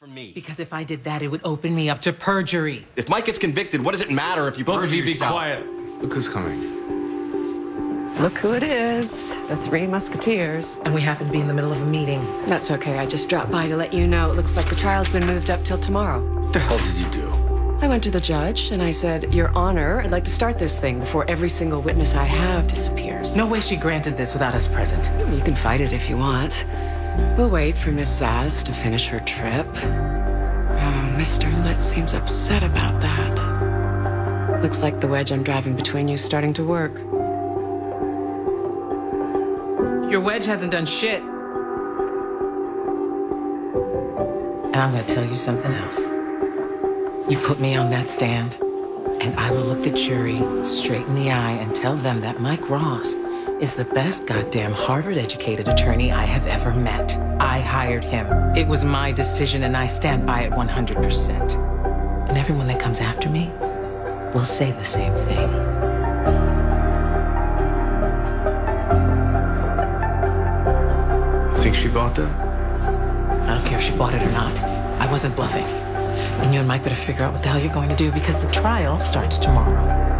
from me. Because if I did that, it would open me up to perjury. If Mike gets convicted, what does it matter if you Both of perjure you be yourself? quiet. Look who's coming. Look who it is. The Three Musketeers. And we happen to be in the middle of a meeting. That's okay. I just dropped by to let you know it looks like the trial's been moved up till tomorrow. What the hell did you do? I went to the judge and I said, Your Honor, I'd like to start this thing before every single witness I have disappears. No way she granted this without us present. You can fight it if you want. We'll wait for Miss Zaz to finish her trip. Oh, Mr. Litt seems upset about that. Looks like the wedge I'm driving between you is starting to work. Your wedge hasn't done shit. And I'm gonna tell you something else. You put me on that stand, and I will look the jury straight in the eye and tell them that Mike Ross is the best goddamn Harvard educated attorney I have ever met. I hired him. It was my decision, and I stand by it 100%. And everyone that comes after me will say the same thing. Think she bought that? I don't care if she bought it or not. I wasn't bluffing. And you and Mike better figure out what the hell you're going to do because the trial starts tomorrow.